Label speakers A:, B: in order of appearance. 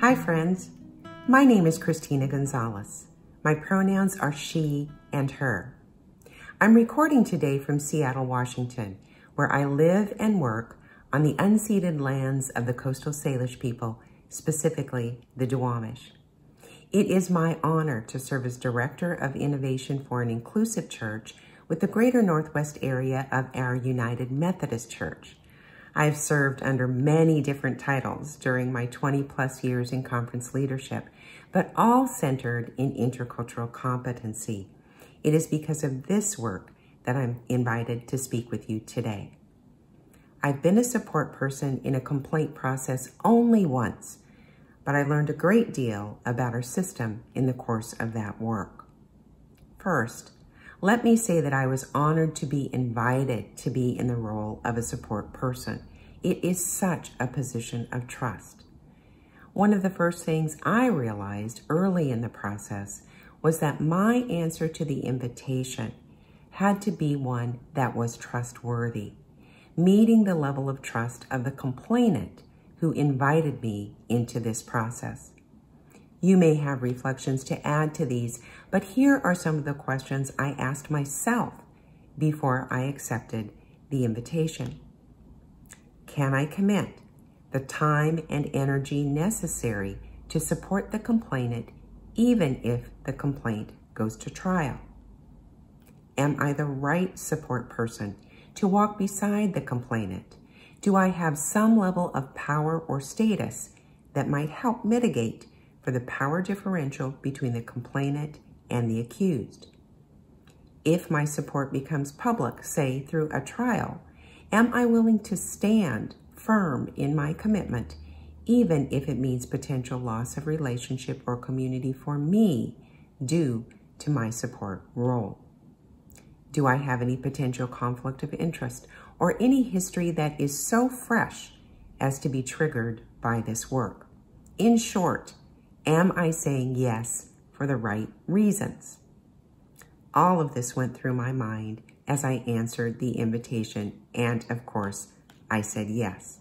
A: Hi, friends. My name is Christina Gonzalez. My pronouns are she and her. I'm recording today from Seattle, Washington, where I live and work on the unceded lands of the Coastal Salish people, specifically the Duwamish. It is my honor to serve as Director of Innovation for an Inclusive Church with the greater Northwest area of our United Methodist Church. I've served under many different titles during my 20 plus years in conference leadership, but all centered in intercultural competency. It is because of this work that I'm invited to speak with you today. I've been a support person in a complaint process only once, but I learned a great deal about our system in the course of that work. First, let me say that I was honored to be invited to be in the role of a support person. It is such a position of trust. One of the first things I realized early in the process was that my answer to the invitation had to be one that was trustworthy, meeting the level of trust of the complainant who invited me into this process. You may have reflections to add to these, but here are some of the questions I asked myself before I accepted the invitation. Can I commit the time and energy necessary to support the complainant even if the complaint goes to trial? Am I the right support person to walk beside the complainant? Do I have some level of power or status that might help mitigate for the power differential between the complainant and the accused. If my support becomes public, say through a trial, am I willing to stand firm in my commitment, even if it means potential loss of relationship or community for me due to my support role? Do I have any potential conflict of interest or any history that is so fresh as to be triggered by this work? In short, Am I saying yes for the right reasons? All of this went through my mind as I answered the invitation, and of course, I said yes.